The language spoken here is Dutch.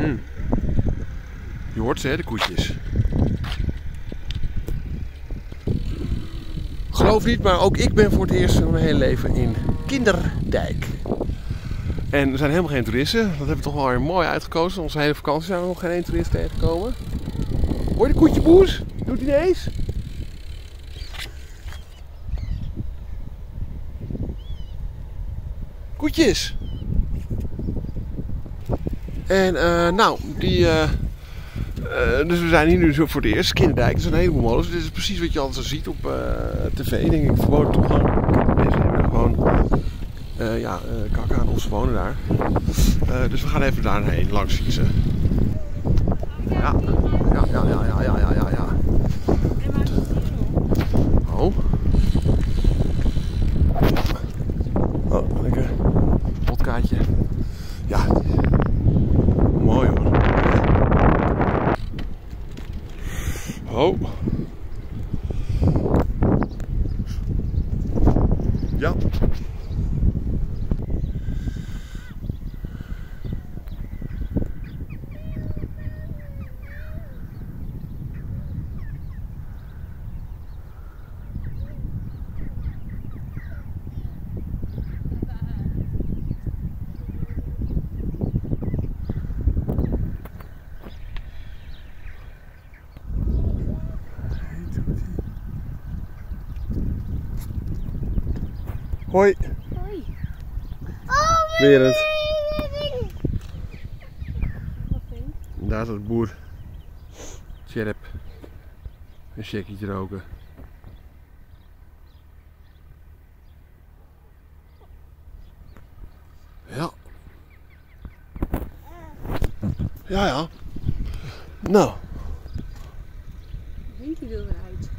Hmm. Je hoort ze, hè, de koetjes. Geloof niet, maar ook ik ben voor het eerst in mijn hele leven in Kinderdijk. En er zijn helemaal geen toeristen. Dat hebben we toch wel weer mooi uitgekozen. Onze hele vakantie zijn we nog geen één toerist tegengekomen. Hoor je de koetje boes? Doet hij eens? Koetjes! En eh, nou, die... eh, dus we zijn hier nu zo voor het eerst. Kinderdijk, er zijn een heleboel molens. Dit is precies wat je altijd ziet op eh, tv. Denk ik, verboden toegang. Mensen hebben gewoon ja, eh kak aan ze wonen daar. Dus we gaan even daarheen langs. Ja, ja, ja, ja, ja, ja, ja, ja. ja. Oh. Oh, lekker. Potkaartje. Ja. Mooi hoor. Oh. Ja. Hoi. Hoi. Berend. Wat vind je? Daar staat de boer. Sjerp. Een checkie te roken. Ja. Ja, ja. Nou, Winky wil eruit.